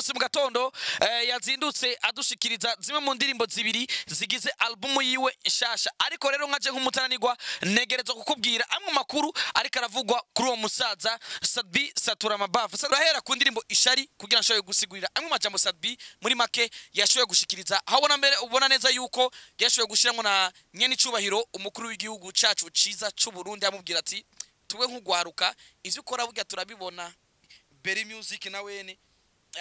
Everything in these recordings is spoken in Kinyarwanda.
munsi mu gatondo eh, yazindutse adushikiriza zimwe mu ndirimbo zibiri zigize albumu yiwe nshasha. Ariko rero nkaje nk'umutananirwa negerezwa kukubwira amwe makuru ariko aravugwa kuri uwo musaza Sadbi Satura Mabavu. Turahera ku ndirimbo ishari kugira nshobore gusigurira amwe majambo Sadbi muri make yashoboye gushikiriza. Aho ubona mbere ubona neza yuko yashoboye gushiramo na nyene icubahiro umukuru w'igihugu cacu ciza c'u Burundi amubwira ati tuwe nk'ugwaruka ivyo ukora burya turabibona. Berry Music na wene.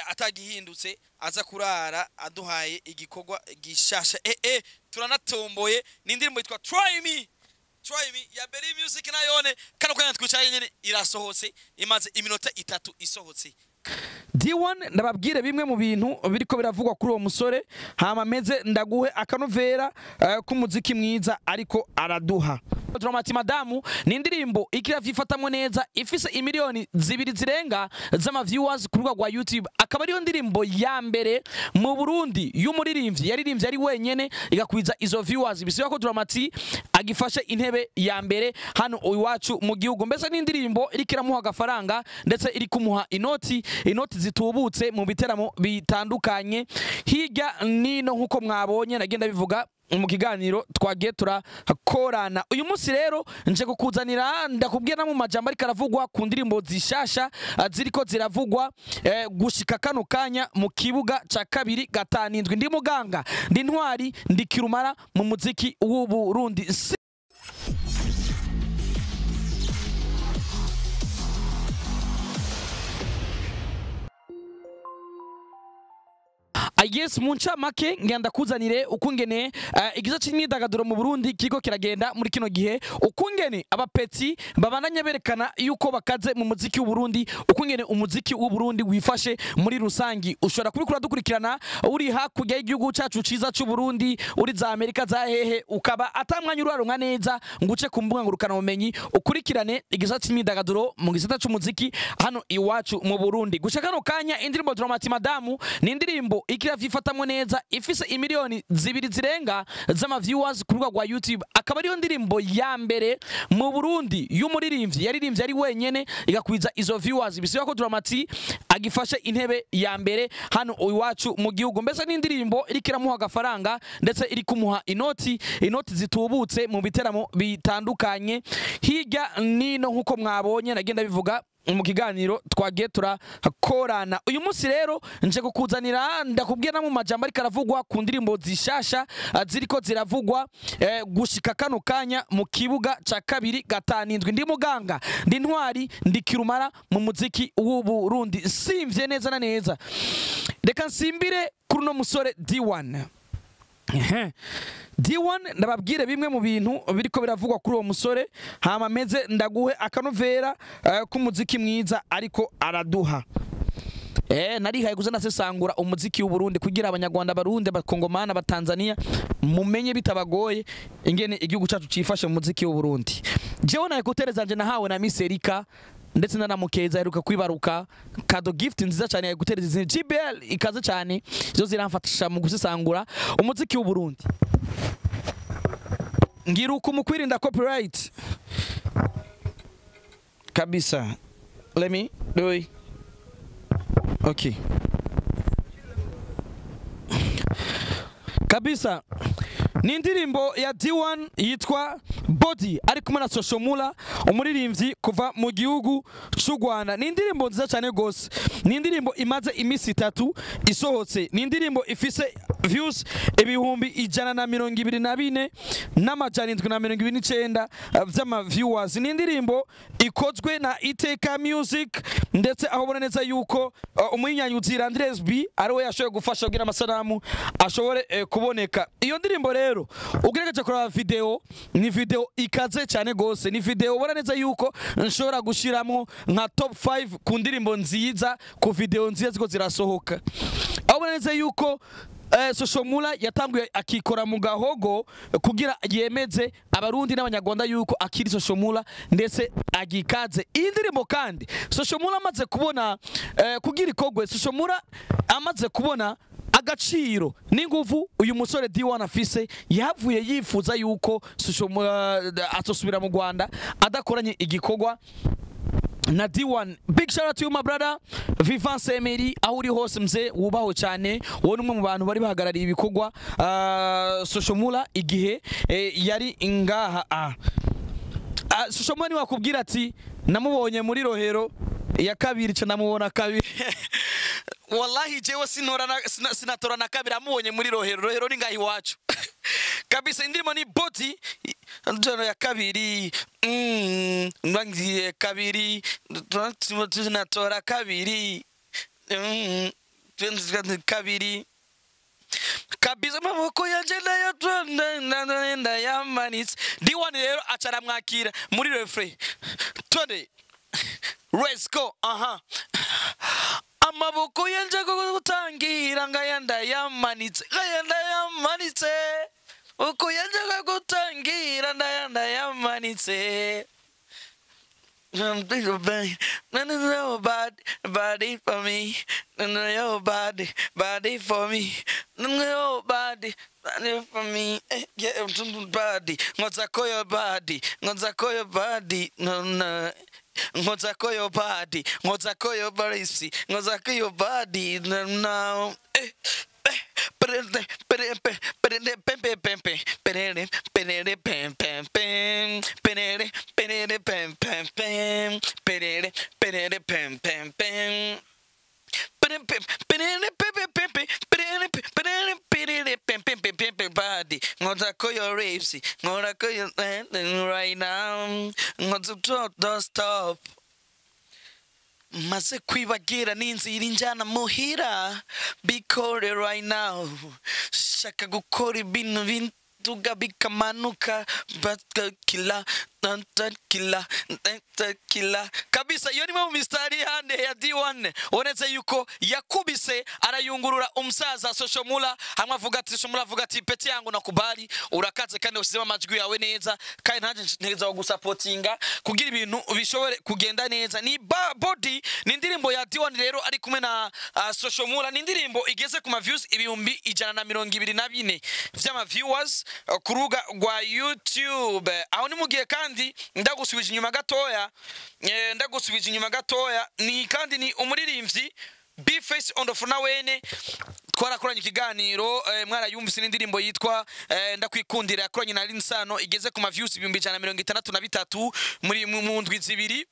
Atagihindutse aza kurara aduhaye igikorwa gishasha. Eh eh turanatomboye ni indirimbo yitwa Try Me. Try Me ya Berry Music nayone kano kanya twicaye nyene irasohotse imaze iminota itatu isohotse. D1 ndababwire bimwe mu bintu biriko biravugwa kuri uwo musore. Hama meze ndaguhe akanovera uh, k'umuziki mwiza ariko araduha. Dramati Madamu ni indirimbo ikira vyifatamwe neza ifise imiliyoni zibiri zirenga z'ama viewers ku rubuga rwa YouTube. Akaba ariyo ndirimbo ya mbere mu Burundi y'umuririmbyi. Yaririmbye ari wenyene igakwiza izo viewers. Bisiba ko Dramati agifashe intebe ya mbere hano iwacu mu gihugu. Mbese ni indirimbo iriko iramuha agafaranga ndetse iri kumuha inoti inoti zitubutse mu biteramo bitandukanye. Hirya nino nk'uko mwabonye nagenda bivuga mu kiganiro twagiye turakorana uyu munsi rero nje kukuzanira ndakubwira mu majambo ariko aravugwa ku ndirimbo zishasha ah, ziriko ziravugwa eh, gushika kano kanya mu kibuga ca kabiri gatanu ndi muganga ndi ntwari ndi kirumara mu muziki w'u yes mu ncamake ngenda kuzanire ukungene uh, igice c'imyidagaduro mu Burundi kiriko kiragenda muri kino gihe. Ukungene abapetsi babandanya berekana yuko bakaze mu muziki w'u Burundi ukungene umuziki w'u Burundi wifashe muri rusangi. Ushobora kubikura dukurikirana uri hakurya y'igihugu cacu ciza c'u Burundi uri za Amerika za hehe ukaba atamwanya uraronka neza nguce ku mbuga ngurukana bumenyi ukurikirane igice c'imyidagaduro mu gisata c'umuziki hano iwacu mu Burundi. Gushaka kano kanya indirimbo Dramati Madamu ni indirimbo ikira vyifatamwe neza ifise imiliyoni zibiri zirenga z'ama viewers ku rubuga rwa YouTube. Akaba ariyo ndirimbo ya mbere mu Burundi y'umuririmbyi. Yaririmbye ari wenyene igakwiza izo viewers. Bisiba ko Dramati agifashe intebe ya mbere hano iwacu mu gihugu. Mbese ni indirimbo iriko iramuha agafaranga ndetse iri kumuha inoti inoti zitubutse mu biteramo bitandukanye. Hirya nino nk'uko mwabonye nagenda bivuga mu kiganiro twagiye turakorana. Uyu munsi rero nje kukuzanira ndakubwira mu majambo ariko aravugwa ku ndirimbo zishasha ah, ziriko ziravugwa eh, gushika kano kanya mu kibuga ca kabiri gatanu indwi ndi muganga ndi ntwari ndi kirumara mu muziki w'u Burundi simvye neza na neza. Reka nsimbire kuri uno musore D1 Ehe. D1 ndababwire bimwe mu bintu biriko biravugwa kuri uwo musore. Hama meze ndaguhe akanovera uh, k'umuziki mwiza ariko araduha. Eh, narihaye kuza ndasesangura umuziki w'u Burundi kugira abanyarwanda barundi abakongomana abatanzania mumenye bitabagoye ingene igihugu cacu cifashe mu muziki w'u Burundi jewe naye kutereza nje nahawe na Miss Erika ndetse na namukeza aheruka kwibaruka. Kado gift nziza cyane ya gutereza izina GBL ikaze cyane. Zo ziramfasha mu gusesangura umuziki w'u Burundi. Ngira uko mu kwirinda copyright. Kabisa. Let me do it okay kabisa. Ni indirimbo ya D1 yitwa Body ari kumwe na Soshomula umuririmbyi kuva mu gihugu cy'u Rwanda. Ni indirimbo nziza cyane gose ni indirimbo imaze iminsi itatu isohotse. Ni indirimbo ifise views ibihumbi ijana na mirongo ibiri na bine n'amajana indwi na mirongo ibiri n'icenda uh, vy'ama viewers ni indirimbo ikozwe na Iteka Music ndetse aho ubona neza yuko uh, umuyinyanyuzi Andres B ari we yashoboye gufasha kugira amasanamu ashobore eh, kuboneka. Iyo ndirimbo rero ugerageje kureba video ni video ikaze cyane gose ni video ubona neza yuko nshobora gushiramo nka top 5 ku ndirimbo nziza ku video nziza ziko zirasohoka. Aho ubona neza yuko eh, Soshomula yatanguye akikora mu gahogo kugira yemeze abarundi n'abanyarwanda yuko akiri Soshomula ndetse agikaze. Iyi ndirimbo kandi Soshomula amaze kubona eh, kugira ikogwe. Soshomula amaze kubona agaciro n'inguvu uyu musore D1 afise yavuye yifuza yuko Soshomula atosubira mu Rwanda adakoranye igikorwa na D1 big shout out to you my brother. Vivant Semeri aho uri hose mze wubaho cyane. Wowe ni umwe mu bantu bari bahagarariye ibikorwa uh, Soshomura igihe eh, yari ngaha ah. Ah, Soshomura ni wakubwira ati namubonye muri rohero ya kabiri ca namubona kabiri. Wallahi jewe sinora na, sina, sinatora na kabiri amubonye muri rohero. Rohero ni ngaha iwacu. kabisa indirimbo ni boti ndono ya kabiri mm, ngiye kabiri tunatora kabiri mm, kabiri. Kabisa amaboko yanje na yo ndayamanitse D1 rero acara mwakira? Muri refre. Tonde let's go aha. Amaboko yanje ko gutangira ngaya ndayamanitse ngaya ndayamanitse uko yanje ko gutangira ndaya ndayamanitse No, bad, body for me. No, no, body, body for me. No, no, body, body for me. Eh, yeah, body. Ngoza koyo body, ngoza koyo body. No, no. nkozakoyo badi nkozakoyo barisi nkozakoyo badi now eh, eh, prende prende prende pempe pempe prende prende body. Ngoza koyo rapes, ngoza koyo eh, right now. Talk, don't stop. maze kwibagira n'inzira injyana muhira bikore right now shaka gukora ibintu bintuga bikamanuka batakila ntakila ntakila kabisa iyo nimwe mu mistari hande ya D1 ubonetse yuko yakubise arayungurura umusaza Soshomura hamwe avuga ati Soshomura avuga ati peti yangu nakubali urakaze kandi ushyizemo amajwi yawe neza. Kandi ntaje ntegeza gusapotinga. Kugira ibintu bishobore kugenda neza. Ni body ni indirimbo ya D1 rero ari kumwe na uh, Soshomura ni indirimbo igeze ku ma views ibihumbi ijana na mirongo ibiri na bine. Vy'ama viewers uh, ku rubuga rwa YouTube. Aho ni mu gihe kandi ndagusubije inyuma gatoya eh, ndagusubije inyuma gatoya ni kandi ni umuririmbyi Bface on the phone wene. Twarakoranye ikiganiro eh, mwarayumvise n'indirimbo yitwa eh, ndakwikundira yakoranye na Linsano igeze ku ma views ibihumbi ijana na mirongo itandatu na bitatu muri mu mu ndwi zibiri.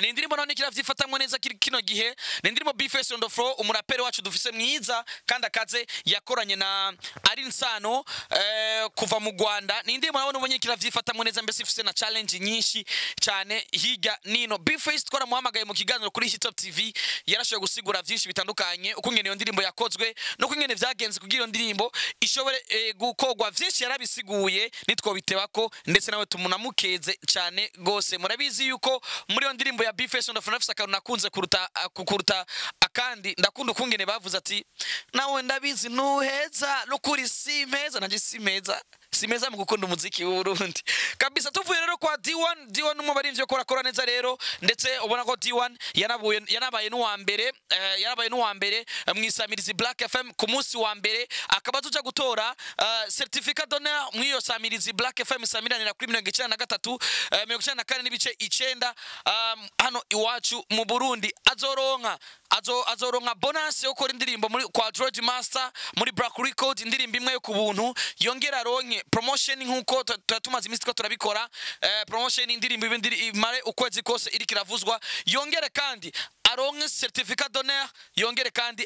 Ni indirimbo none kiravyifatamwo neza kino gihe. Ni indirimbo Bface on the floor umuraperi wacu dufise mwiza kandi akaze yakoranye na Arin Sano eh, kuva mu Rwanda. Ni indirimbo nabone ubonye kiravyifatamwo neza mbese ifise na challenge nyinshi cyane higa nino. Bface twaramuhamagaye mu kiganiro kuri Hit TV yarashoboye gusigura vyinshi bitandukanye uko ngene iyo ndirimbo yakozwe no kungene vyagenze kugira iyo ndirimbo. Ishobore eh, gukorwa vyinshi yarabisiguye nitwobitebako ndetse nawe tumunamukeze cyane gose murabizi yuko muri iyo ndirimbo ya Bface on the phone afise akantu nakunze kuruta kuruta akandi. Ndakunda ukungene bavuze ati nawe ndabizi nuheza nukuri si meza. Nanje si meza. Si meza mu gukunda umuziki w'Uburundi. Kabisa tuvuye rero kwa D1 D1 umwe barimvye ko akora neza rero ndetse ubona ko D1 yanabuye yanabaye n'uwa mbere eh, yanabaye n'uwa mbere eh, mwisamirizi Black FM ku munsi wa mbere akaba tuja gutora uh, certificat d'honneur mwiyo samirizi Black FM isamiranira kuri mirongo icenda na gatatu eh, mirongo icenda na kane n'ibice icenda um, hano iwacu mu Burundi. Azoronka azo azoronka bonus yo gukora indirimbo muri kwa George Master muri Black Record indirimbo imwe yo ku buntu yongera aronke promotion nk'uko tu- tu- tumaze iminsi ko turabikora eh, promotion indirimbo imare ukwezi kose iri kiravuzwa yongere kandi aronke certificat d'honneur yongere kandi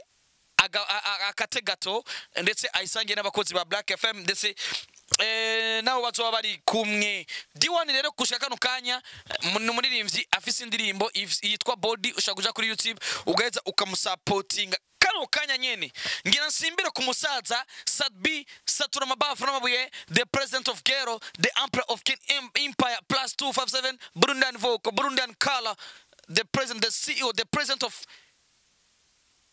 akate gato ndetse ayisangiye n'abakozi ba Black FM ndetse eh, nabo bazoba bari kumwe. D1 rero gushika kano kanya ni umuririmbyi afise indirimbo yitwa Body ushaka kuja kuri YouTube ugaheza ukamusapotinga. Kano kanya nyene. Ngira nsimbire ku musaza Sadbi Satura Mabafu n'amabuye the president of Gero the emperor of King Em- Empire plus 257 Burundian voko Burundian color the president the CEO the president of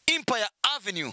Empire Avenue.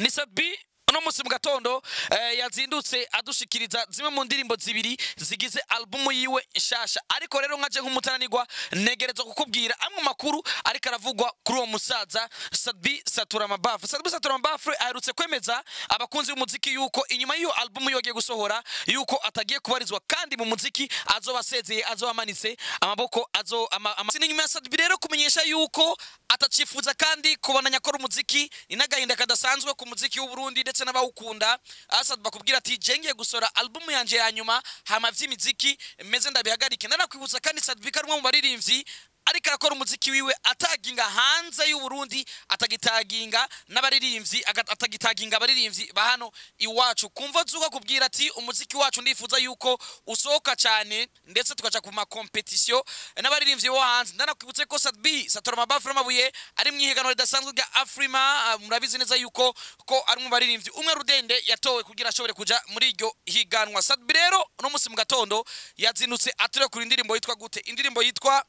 Ni Sadbi uno munsi mu gatondo eh, yazindutse adushikiriza zimwe mu ndirimbo zibiri zigize albumu yiwe nshasha ariko rero nkaje nk'umutananirwa negerezwa kukubwira amwe makuru ariko aravugwa kuri uwo musaza Sadbi Satura Mabafu Sadbi Satura Mabafu aherutse kwemeza abakunzi b'umuziki yuko inyuma y'iyo albumu yiwe agiye gusohora yuko atagiye kubarizwa kandi mu muziki azoba asezeye azoba amanitse amaboko azo ama, ama. Nyuma ya Sadbi rero kumenyesha yuko atacifuza kandi kubonanya akora umuziki ni n'agahinda kadasanzwe ku muziki w'u Burundi ndetse n'abawukunda. Asad bakubwira ati jengiye gusora albumu yanje ya nyuma hama vy'imiziki meze ndabihagarike. Nanakwibutsa kandi Sadbi karumwe mu baririmbyi ariko arakora umuziki wiwe ataginga hanze y'u Burundi atagitaginga n'abaririmbyi atagitaginga abaririmbyi ba hano iwacu. Kumva zuka kubwira ati umuziki wacu ndifuza yuko usohoka cyane ndetse tukaja ku ma competition n'abaririmbyi bo hanze. Ndanakwibutse ko Sadbi Satora Mabafu n'amabuye ari mu ihiganwa ridasanzwe rya Afrima. Ah, murabizi neza yuko ko ari mu baririmbyi. Umwe Rudende yatowe kugira ashobore kuja muri iryo higanwa. Sadbi rero no musi mu gatondo yazinutse atire kuri indirimbo yitwa gute? Indirimbo yitwa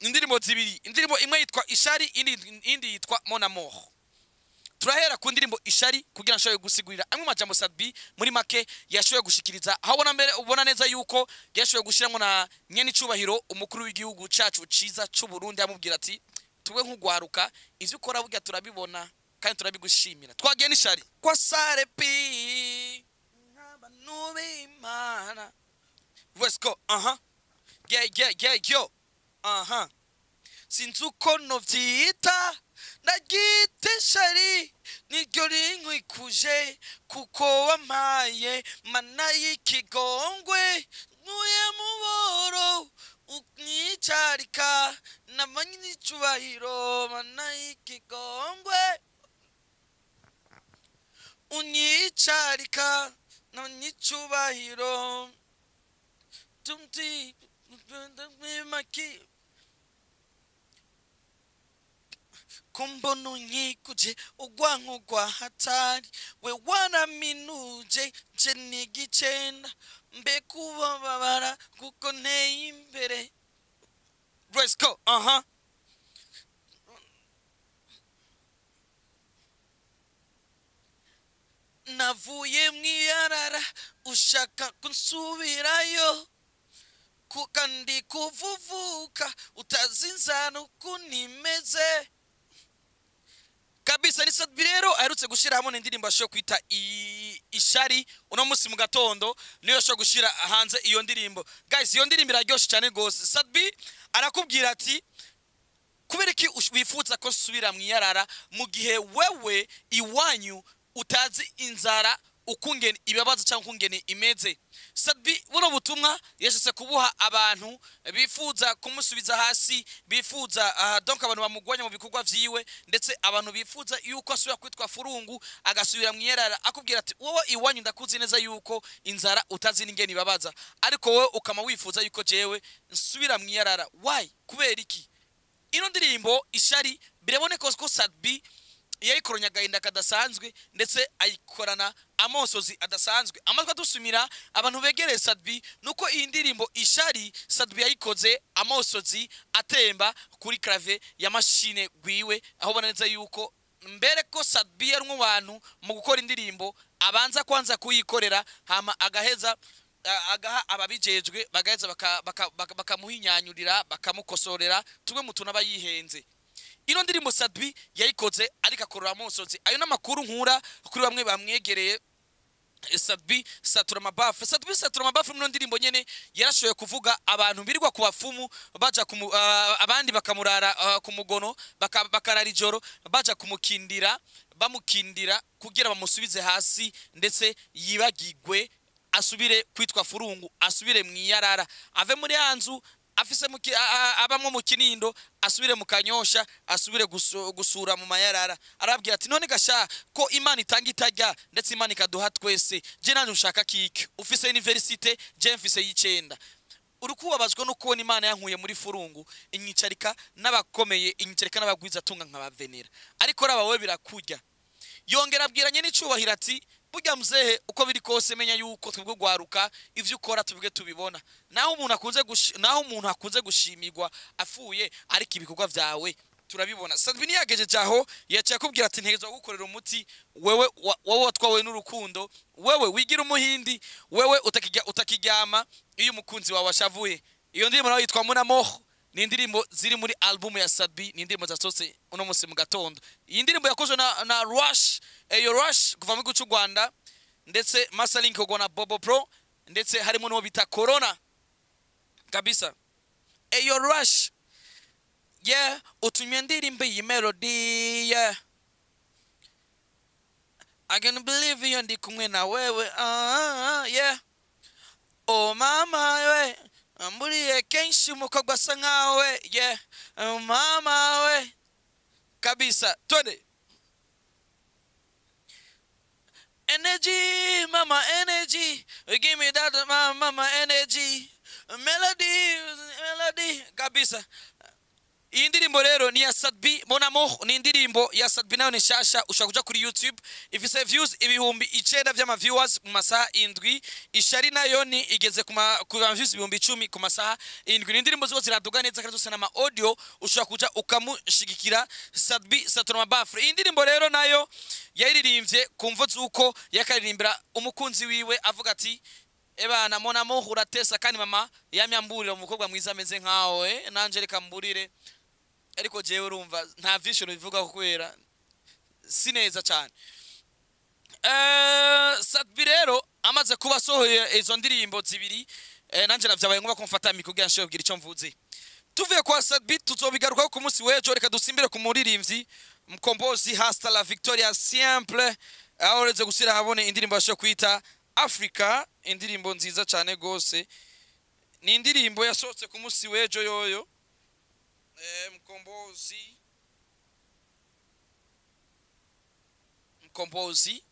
indirimbo zibiri. Indirimbo imwe yitwa ishari indi yitwa mon amour turahera ku ndirimbo ishari kugira nshobore gusigurira amwe majambo Sadbi muri make yashoboye gushikiriza. Aho mbere ubona neza yuko yashoboye gushiramo na nyene icubahiro umukuru w'igihugu cacu ciza c'u Burundi amubwira ati tuwe nk'ugwaruka ivyo ukora burya turabibona kandi turabigushimira. Twagiye n'ishari. Kwa sare pi nk'abantu b'Imana. Let's go. Aha. Yeah yeah yeah yo aha sinzi uko novyita nagite shari niryo rinkwikuje kuko wampaye mana y'ikigongwe nkuye mu boro uknicarika namanye n'icubahiro mana y'ikigongwe unyicarika namanye n'icubahiro tumti maki kumbona unyikuje ugwanko gwa hatari. We waraminuje nje nigicenda mbe kubababara kuko nteye imbere. Go aha navuye mwiyarara ushaka kunsubirayo. Ku- kandi kuvuvuka utazi inzara ukuntu imeze. Kabisa. Ni Sadbi rero aherutse gushyira hamwe n'indirimbo ashobora kwita ishari. Uno munsi mu gatondo niyo ashobora gushyira hanze iyo ndirimbo. Guys iyo ndirimbo iraryoshye cyane rwose. Sadbi arakubwira ati kubera iki wifuza ko nsubira mu iyarara? Mu gihe wewe iwanyu utazi inzara ukungene ibabaza cyangwa ukungene imeze. Sadbi buno butumwa yashyize kubuha abantu bifuza kumusubiza hasi bifuza donc abantu bamugwanya mu bikorwa vyiwe ndetse abantu bifuza yuko asubira kwitwa furungu agasubira mu iyarara akubwira ati wowe iwanyu ndakuzi neza yuko inzara utazi n'ingene ibabaza. Ariko wowe ukama wifuza yuko jewe nsubira mu iyarara why? Kubera iki? Ino ndirimbo ishari biraboneka ko Sadbi yayikoranye agahinda kadasanzwe ndetse ayikorana amosozi adasanzwe. Amajwi adusumira abantu begereye Sadbi nuko iyi ndirimbo ishari Sadbi yayikoze amosozi atemba kuri clave ya mashine gwiwe aho ubona neza yuko mbere ko Sadbi yari mu bantu mu gukora indirimbo abanza kwanza kuyikorera hama agaheza agaha ababijejwe bagaheza baka- baka- baka- bakamuhinyanyurira bakamukosorera tumwe mu tuntu aba yihenze. Ino ndirimbo Sadbi yayikoze ariko akorora amosozi ayo n'amakuru nkura kuri bamwe bamwegereye. Eh, Sadbi Satura Mabafu. Sadbi Satura Mabafu muri ndirimbo nyene yarashoboye kuvuga abantu birirwa ku bafumu baja kumu, uh, abandi bakamurara uh, ku mugono baka, bakarara ijoro baja kumukindira bamukindira kugira bamusubize hasi ndetse yibagigwe asubire kwitwa furungu asubire mu iyarara. Ave muri ya nzu afise mu ki- a- a- abamwo mu kinindo asubire mu kanyosha asubire gusu- gusura mu mayarara. Arabwira ati none gasha ko imana itanga itajya ndetse imana ikaduha twese je nanje ushaka kiki ufise universite je mfise y'icenda uri no kubona imana yankuye muri furungu inyicarika n'abakomeye inyicarika n'abagwiza atunga nkabavenera ariko raba wowe birakurya. Yongera abwiranye n'icubahiro ati burya mzehe uko biri kose menya yuko twebwe gwaruka ivyo ukora tubwe tubibona. Naho umuntu akunze naho umuntu akunze gushimirwa afuye ariko ibikorwa vyawe turabibona. Sadbi ntiyagejeje aho yaciye akubwira ati ntegerezwa gukorera umuti wewe wowe watwawe n'urukundo wewe wigira umuhindi wewe utakiryama iyo umukunzi wawe ashavuye. Iyo ndirimbo na yo yitwa munamoho ni indirimbo ziri muri albumu ya sadbi ni indirimbo zasohotse uno munsi mu gatondo. Iyi ndirimbo yakozwe na, na rush. Eyo rush kuva mu gihugu cy'u rwanda ndetse masaling kogwa na bobo pro ndetse harimo n'uwo bita corona. Kabisa. Eyo rush. Yeah utumye ndirimbo iyi melody yeah. I can believe iyo ndi kumwe na wewe ah, ah, yeah. Oh mama we. Uh, mburiye kenshi umukobwa asa yeah uh, oh, mama we. Kabisa twende. Energy mama energy. Give me that uh, mama, mama energy. Melody melody. Kabisa iyi ndirimbo rero ni ya sadbi monamo ni indirimbo ya sadbi na yo ni nshasha ushobora kuja kuri youtube. Ifise views ibihumbi icenda vy'ama viewers mu masaha indwi. Ishari na yo ni igeze ku ma views ibihumbi icumi ku masaha indwi. Ni indirimbo zose ziraduga neza kandi zose n'ama audio ushobora kuja ukamushigikira. Sadbi saturama bafre iyi ndirimbo rero na yo yayiririmbye ku mvo z'uko yakaririmbira umukunzi wiwe avuga ati ebana monamo uratesa kandi mama yamyamburira umukobwa mwiza ameze nkawe. Nanje reka mburire. Ariko jewe urumva nta vision bivuga kubera si neza cyane. Eh, sadbi rero amaze kuba asohoye izo ndirimbo zibiri eh, nanje navyabaye ngombwa ko mfata mikro kugira nshobore kugira icyo mvuze. Tuvuye kwa sadbi tuzobigarukaho ku munsi w'ejo reka dusimbire ku muririmbyi mkombozi hasta la victoria simple aho uretse gushyira ahabone indirimbo bashobora kwita africa indirimbo nziza cyane rwose. Ni indirimbo yasohotse ku munsi w'ejo yoyo. Mkombozi mkombozi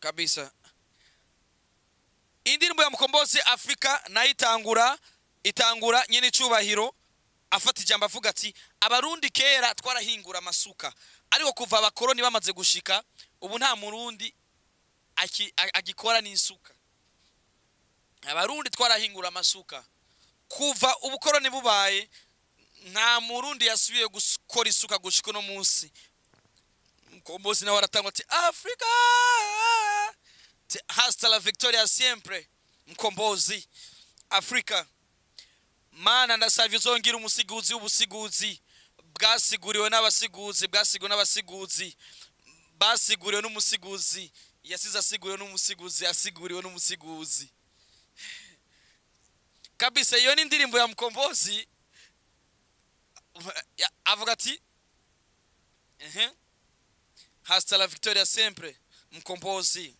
kabisa. Indirimbo ya mkombozi afrika na yo itangura itangura nyine icubahiro afata ijambo avuga ati abarundi kera twarahingura amasuka ariko kuva abakoroni bamaze gushika ubu nta murundi agikora n'isuka abarundi twarahingura amasuka kuva ubukoroni bubaye nta murundi yasubiye gukora isuka gushika uno munsi. Mkombozi nawe aratangwa ati afrika! Ati, hasta la victoria siempre mkombozi afrika mana ndasavye uzongira umusiguzi w'ubusiguzi. Bwasiguriwe n'abasiguzi bwasiguriwe n'abasiguzi. Basiguriwe n'umusiguzi. Yasize asiguriwe n'umusiguzi yasiguriwe n'umusiguzi. Kabisa iyo ni indirimbo ya mkombozi. Ya- avuga ati la victoria sempre mkombozi.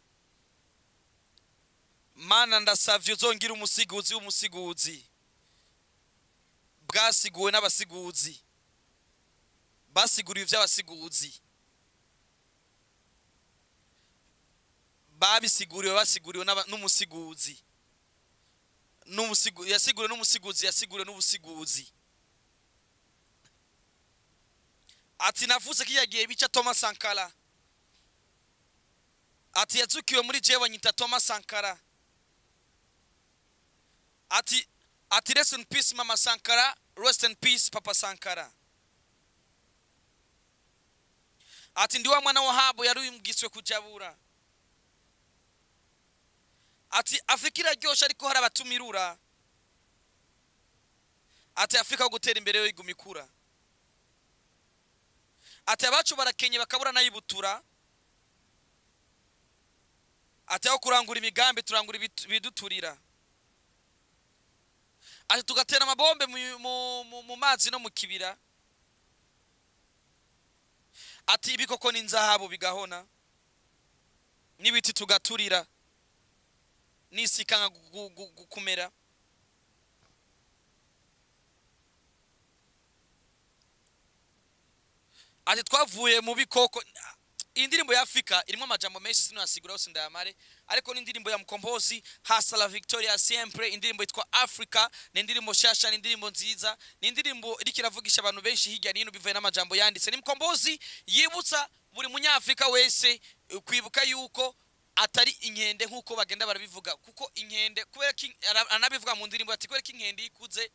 Mana ndasavye uzongira umusiguzi w'umusiguzi bwasiguwe n'abasiguzi. Basiguriwe ivy'abasiguzi. Babisiguriwe basiguriwe n'umusiguzi. N'umusigu- yasiguriwe n'umusiguzi yasiguriwe n'ubusiguzi. Ati navuze ko yagiye bica thomas sankara. Ati yazukiwe muri jewe banyita thomas sankara. Ati ati rest in peace mama sankara. Rest in peace papa sankara. Ati ndi wa mwana wa habo yari umwiswe kujabura ati afurika iraryoshe ariko hari abatumirura. Ati afurika yo gutera imbere yo iguma ikura. Ati abacu barakenye bakabura nayibutura. Ati aho kurangura imigambi turangura ibiduturira. Ati tugatera amabombe mu, mazi no mu kibira. Ati ibikoko n'inzahabu bigahona n'ibiti tugaturira. N'isi ikanga kumera. Ati twavuye mu bikoko. Iyi ndirimbo ya afurika irimo amajambo menshi sinayasigura yose ndayamare ariko ni indirimbo ya mkombozi hasa la victoria siempre. Indirimbo yitwa africa ni indirimbo shasha ni indirimbo nziza ni indirimbo iriko iravugisha abantu benshi hirya no hino bivuye n'amajambo yanditse. Ni mkombozi yibutsa buri munyafurika wese kwibuka yuko atari inkende nk'uko bagenda barabivuga. Kuko inkende kubera ko aranabivuga mu ndirimbo ati kubera ko inkende ikuze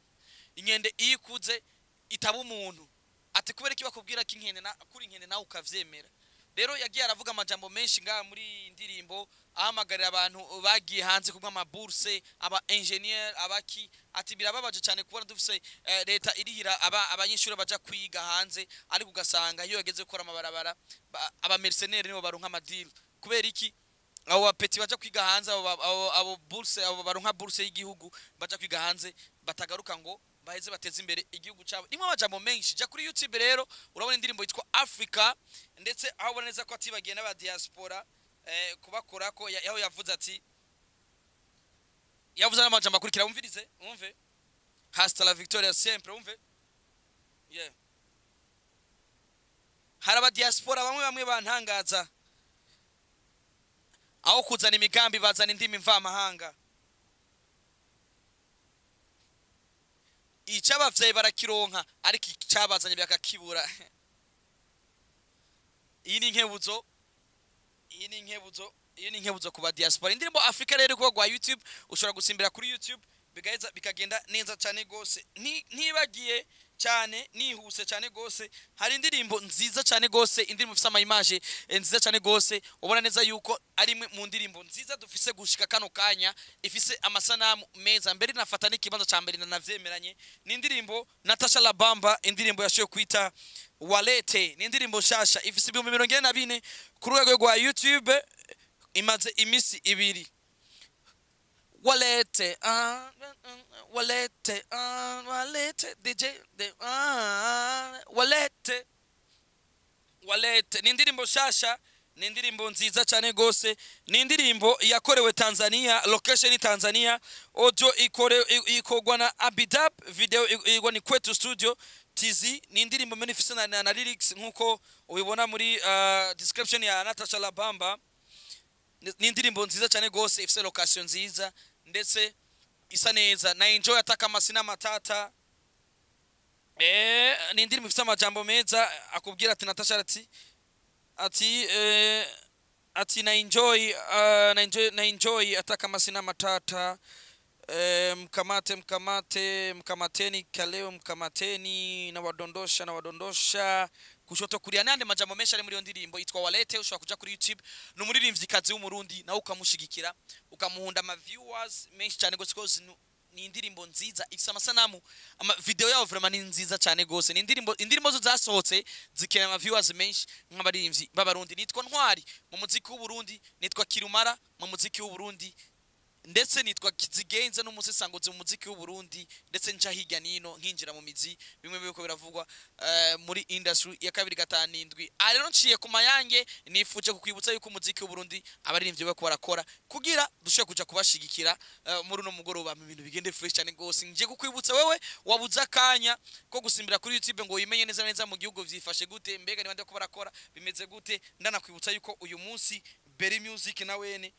inkende iyo ikuze itaba umuntu. Ati kubera iki bakubwira ko inkende kuri inkende nawe ukavyemera. Rero yagiye aravuga amajambo menshi ngaha muri iyi ndirimbo ahamagarira abantu bagiye hanze kubwa amaburse aba engineer abaki ati birababaje cyane kubona dufise eh, leta irihira aba abanyeshuri baja kwiga hanze ariko ugasanga iyo yageze gukora amabarabara ba- aba mercenaires nibo baronka amadili kubera iki? Abo bapeti baja kwiga hanze abo ba- abo baronka burse y'igihugu baja kwiga hanze batagaruka ngo baheze bateze imbere igihugu cyabo nimwe amajambo menshi jya kuri youtube rero urabona indirimbo yitwa africa ndetse aho ubona neza ko atibagiye n'aba diaspora eh, kubakora ko aho yavuze ati yavuze n'amajambo akurikira wumvirize wumve? Hasta la victoria sempre wumve? Hari abadiaspora bamwe bamwe bantangaza aho kuzana imigambi bazana indimi mvamahanga icy'abavyeyi barakironka ariko icyabazanye bakakibura iyi ni inkebuzo iyi ni inkebuzo iyi ni inkebuzo ku diaspora. Indirimbo afurika rero kuba rwa youtube ushobora gusimbira kuri bigaheza bikagenda neza cyane rwose. Nti- ntibagiye cyane nihuse cyane rwose. Hari indirimbo nziza cyane rwose indirimbo ifite amayimaje eh, nziza cyane rwose. Ubona neza yuko ari imwe mu ndirimbo nziza dufise gushika kano kanya ifise amasanamu meza. Mbere nafata n'ikibanza cya mbere nanavyemeranye. Ni indirimbo natasha labamba indirimbo yashoboye kwita walete ni indirimbo nshasha. Ifise ibihumbi mirongo ine na bine ku rwego rwa youtube imaze imisi ibiri. Walete ah, walete ah, walete dj de, ah, walete. Walete ni indirimbo shasha ni indirimbo nziza cyane gose ni indirimbo yakorewe tanzania location ni tanzania. Audio ikore ikogwa na abidab video igwa ni kwetu studio. Tz ni indirimbo ifise na, na, lyrics nkuko ubibona muri uh, description ya natasha labamba. Ni indirimbo nziza cyane gose ifite location nziza ndetse isa neza. Na enjoy ataka amasina matata. Eh ni indirimbo ifite amajambo meza. Akubwira ati natasha ati ati eh, ati na enjoy uh, na enjoy na enjoy ataka amasina matata. Eh, mkamate mkamate mkamateni kaleo mkamateni na wadondosha na wadondosha kushoto kulia nande majambo menshi ari muri iyo ndirimbo yitwa walete ushobora kuja kuri youtube ni umuririmvyikazi w'umurundi nawe ukamushigikira ukamuhunda ama viewers menshi cyane gose zinu- ni indirimbo nziza ifise amasanamu ama video yawo vraiment ni nziza cyane gose ni indirimbo indirimbo zo zasohotse zikeneye ama viewers menshi nk'abaririmbyi b'abarundi nitwa ntwari mu muziki w'uburundi nitwa kirumara mu muziki w'uburundi ndetse nitwa kizigenza n'umusesanguzi mu muziki w'uburundi ndetse nca hirya nino nkinjira mu mizi bimwe biriko biravugwa eh, muri industry ya kabiri gatanu indwi. Aha rero nciye ku mayange nifuje kukwibutsa yuko umuziki w'uburundi abaririmbyi bariko barakora kugira dushobore kuja kubashigikira eh, muri uno mugoroba. Mu bintu bigende fresh cyane rwose. Ngiye kukwibutsa wewe wabuze akanya ko gusimbira kuri youtube ngo wimenye neza neza mu gihugu vyifashe gute mbega niba ndiko barakora bimeze gute ndanakwibutsa yuko uyu munsi Berry Music na wene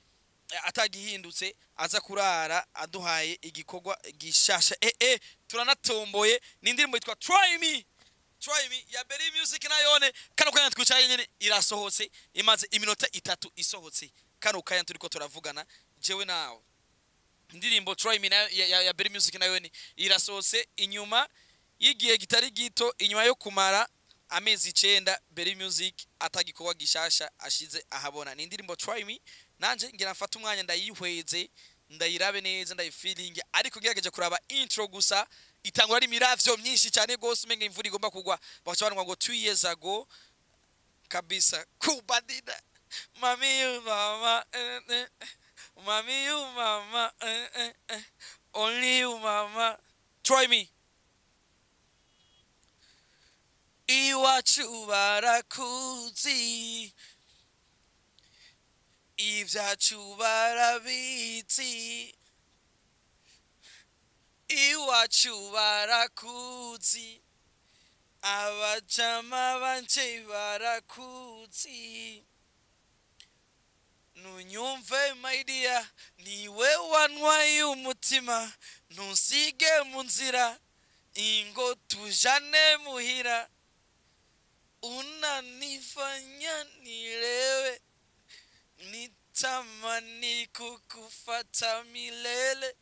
atagihindutse aza kurara aduhaye igikorwa gishasha. Eh eh turanatomboye ni indirimbo yitwa try me. Try me ya Berry Music nayone kano kanya twicaye nyene irasohotse imaze iminota itatu isohotse. Kano kanya turiko turavugana jewe nawe. Indirimbo try me ya, ya, Berry Music nayone irasohotse inyuma y'igihe kitari gito inyuma yo kumara amezi icenda Berry Music atagikorwa gishasha ashize ahabona. Ni indirimbo try me nanje ngira mfata umwanya ndayihweze ndayirabe neza ndayifeeling ariko ngerageje kuraba intro gusa. Itangura ari miravyo myinshi cyane gose umenga imvura igomba kugwa. Bakaca banwa ngo 2 years ago kabisa kubadida mami you mama eh, eh, eh. mami you mama eh, eh, eh. only you mama. Try me. Iwacu barakuzi ibyacu barabizi iwacu barakuzi abajama banje barakuzi nunyumve dear ni we wantwaye umutima. Ntusige mu nzira ingo tujane muhira. Unanifanya nilewe. Nitamani kukufata milele.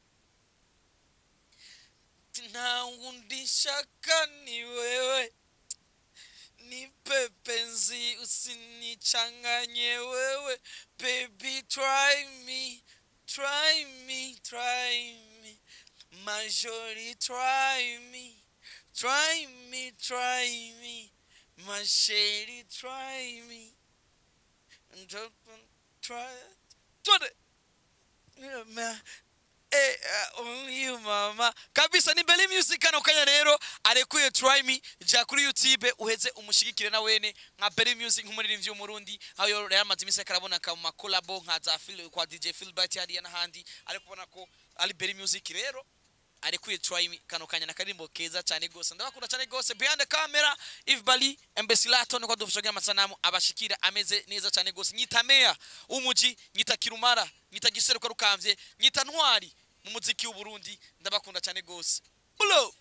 Nta wundi shaka ni wewe. Nipe penzi usinichanganye wewe. Baby try me try me try me. Majori try me try me try me. Masheri try me try twende Eh, uh, mama. Kabisa ni Belly Music kano kanya rero. Arekuye try me. Ja kuri YouTube uheze umushigikire na wene. Nka Belly Music nk'umuririmbyi w'umurundi aho rero amaze iminsi karaboneka mu makolabo nka za kwa DJ Philbert hariya n'ahandi ariko ubona ko ari Belly Music rero. Try me kano kanya na karimbo keza cyane gose ndabakunda cyane gose behind the camera If Bali Embassy Lato niko dufashaga amasanamu abashikira ameze neza cyane gose nyita meya umuji nyita kirumara nyita giseruka rukamvye nyita ntwari mu muziki w'u Burundi ndabakunda cyane gose Blow